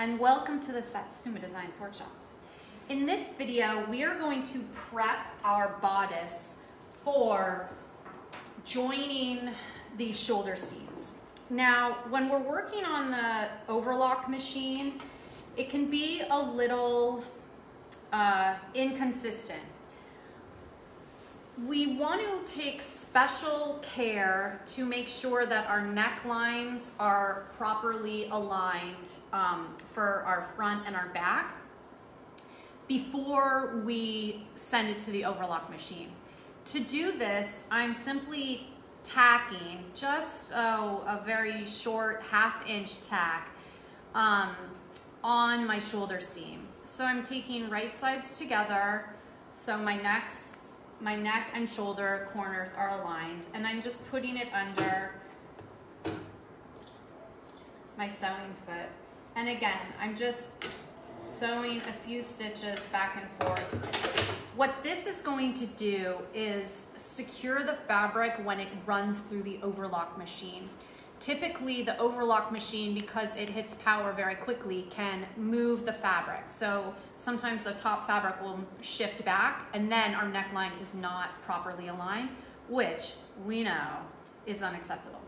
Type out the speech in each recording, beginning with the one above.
and welcome to the Satsuma Designs Workshop. In this video, we are going to prep our bodice for joining these shoulder seams. Now, when we're working on the overlock machine, it can be a little uh, inconsistent. We want to take special care to make sure that our necklines are properly aligned um, for our front and our back before we send it to the overlock machine. To do this, I'm simply tacking just oh, a very short half inch tack um, on my shoulder seam. So I'm taking right sides together so my necks, my neck and shoulder corners are aligned and I'm just putting it under my sewing foot. And again, I'm just sewing a few stitches back and forth. What this is going to do is secure the fabric when it runs through the overlock machine. Typically the overlock machine, because it hits power very quickly, can move the fabric. So sometimes the top fabric will shift back and then our neckline is not properly aligned, which we know is unacceptable.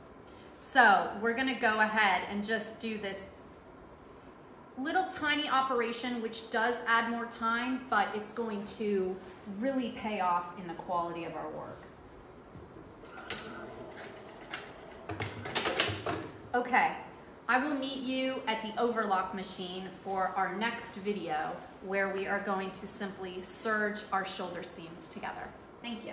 So we're gonna go ahead and just do this little tiny operation which does add more time, but it's going to really pay off in the quality of our work. Okay, I will meet you at the overlock machine for our next video where we are going to simply serge our shoulder seams together. Thank you.